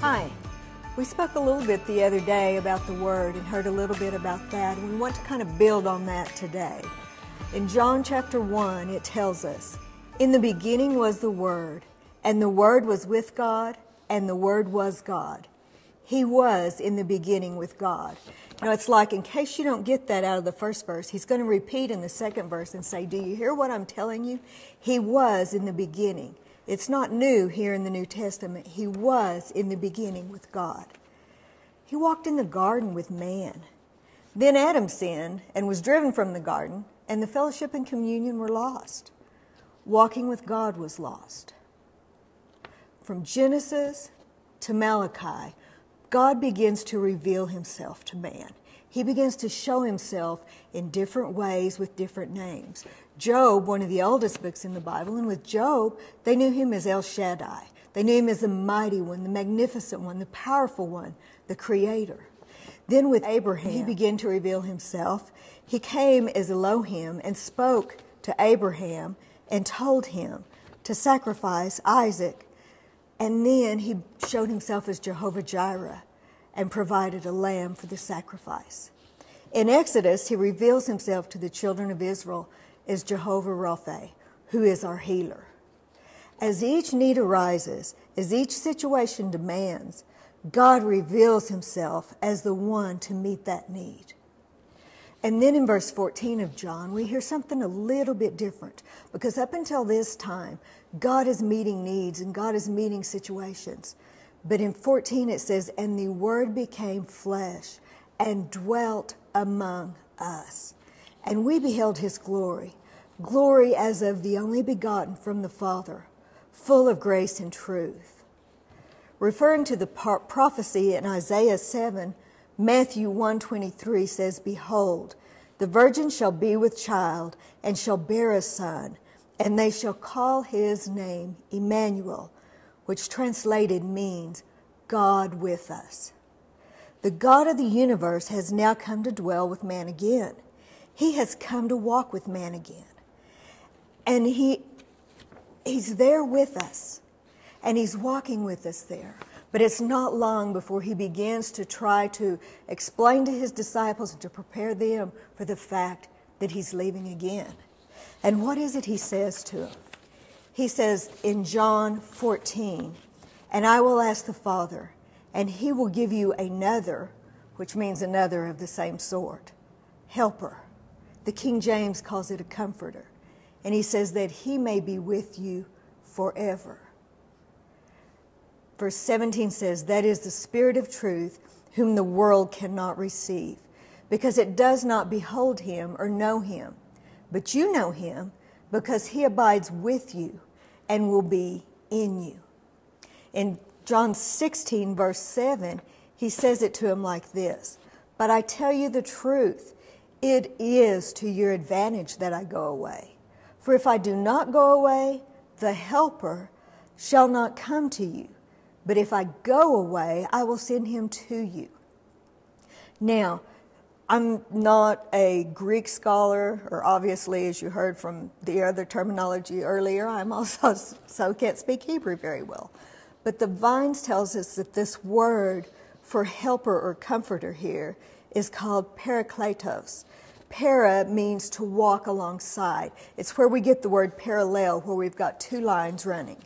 Hi. We spoke a little bit the other day about the Word and heard a little bit about that, and we want to kind of build on that today. In John chapter 1, it tells us in the beginning was the Word, and the Word was with God, and the Word was God. He was in the beginning with God. Know, it's like, in case you don't get that out of the first verse, he's going to repeat in the second verse and say, Do you hear what I'm telling you? He was in the beginning. It's not new here in the New Testament. He was in the beginning with God. He walked in the garden with man. Then Adam sinned and was driven from the garden, and the fellowship and communion were lost. Walking with God was lost. From Genesis to Malachi, God begins to reveal himself to man. He begins to show himself in different ways with different names. Job, one of the oldest books in the Bible, and with Job, they knew him as El Shaddai. They knew him as the mighty one, the magnificent one, the powerful one, the creator. Then with Abraham, he began to reveal himself. He came as Elohim and spoke to Abraham and told him to sacrifice Isaac. And then he showed himself as Jehovah Jireh and provided a lamb for the sacrifice. In Exodus, he reveals himself to the children of Israel as Jehovah Rapha, who is our healer. As each need arises, as each situation demands, God reveals himself as the one to meet that need. And then in verse 14 of John, we hear something a little bit different because up until this time, God is meeting needs and God is meeting situations. But in 14 it says, And the Word became flesh and dwelt among us and we beheld his glory, glory as of the only begotten from the Father, full of grace and truth. Referring to the prophecy in Isaiah 7, Matthew 1:23 says, "Behold, the virgin shall be with child and shall bear a son, and they shall call his name Emmanuel, which translated means God with us." The God of the universe has now come to dwell with man again. He has come to walk with man again. And he, he's there with us. And he's walking with us there. But it's not long before he begins to try to explain to his disciples and to prepare them for the fact that he's leaving again. And what is it he says to them? He says in John 14, And I will ask the Father, and he will give you another, which means another of the same sort, helper the King James calls it a comforter. And he says that he may be with you forever. Verse 17 says, That is the Spirit of truth, whom the world cannot receive, because it does not behold him or know him. But you know him, because he abides with you and will be in you. In John 16, verse 7, he says it to him like this But I tell you the truth. It is to your advantage that I go away. For if I do not go away, the Helper shall not come to you. But if I go away, I will send him to you. Now, I'm not a Greek scholar, or obviously, as you heard from the other terminology earlier, I'm also so can't speak Hebrew very well. But the Vines tells us that this word for helper or comforter here is called parakletos. Para means to walk alongside. It's where we get the word parallel, where we've got two lines running.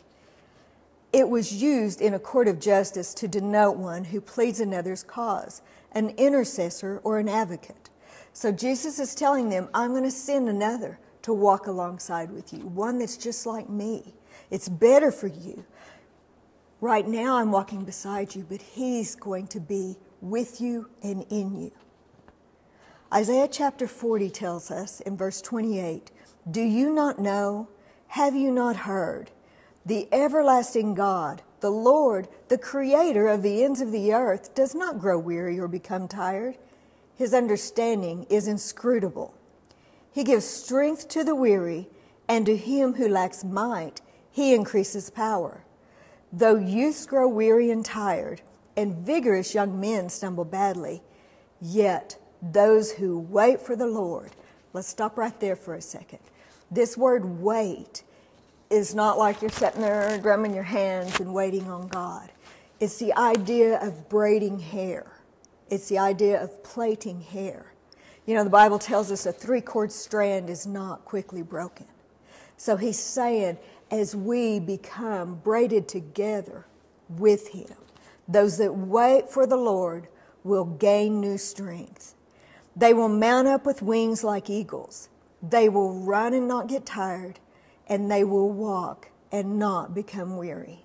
It was used in a court of justice to denote one who pleads another's cause, an intercessor or an advocate. So Jesus is telling them, I'm going to send another to walk alongside with you, one that's just like me. It's better for you. Right now, I'm walking beside you, but He's going to be with you and in you. Isaiah chapter 40 tells us in verse 28 Do you not know? Have you not heard? The everlasting God, the Lord, the creator of the ends of the earth, does not grow weary or become tired. His understanding is inscrutable. He gives strength to the weary, and to him who lacks might, he increases power. Though youths grow weary and tired, and vigorous young men stumble badly, yet those who wait for the Lord. Let's stop right there for a second. This word wait is not like you're sitting there drumming your hands and waiting on God. It's the idea of braiding hair. It's the idea of plaiting hair. You know, the Bible tells us a three cord strand is not quickly broken. So he's saying, as we become braided together with him, those that wait for the Lord will gain new strength. They will mount up with wings like eagles. They will run and not get tired, and they will walk and not become weary.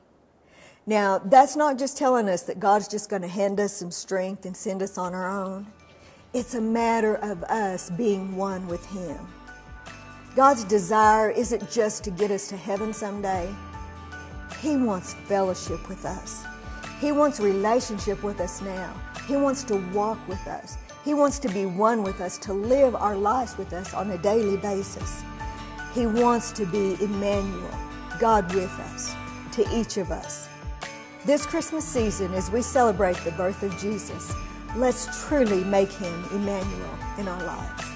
Now, that's not just telling us that God's just going to hand us some strength and send us on our own. It's a matter of us being one with Him. God's desire isn't just to get us to heaven someday. He wants fellowship with us. He wants relationship with us now. He wants to walk with us. He wants to be one with us, to live our lives with us on a daily basis. He wants to be Emmanuel, God with us, to each of us. This Christmas season, as we celebrate the birth of Jesus, let's truly make him Emmanuel in our lives.